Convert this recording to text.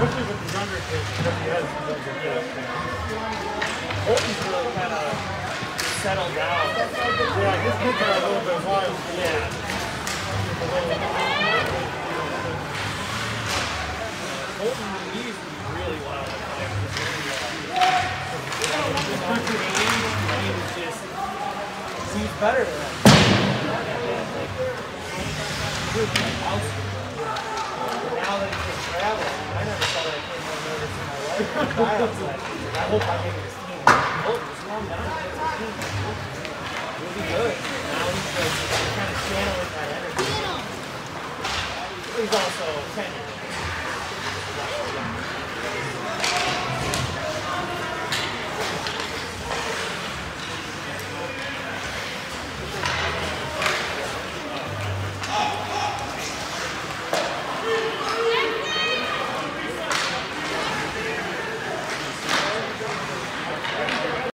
Especially with the younger kids, because he has some younger kids. Holton's really kind of settled down. Yeah, his kids are a little bit wild. Yeah. Holton, he used really wild. Like, his he was just, he better than that. He was like house. But now that he can travel, I never thought I came more nervous in my life. I hope I make this team. Oh, just calm down. It's a team. We'll be good. Now he's like kind of channeling that energy. He's also 10 years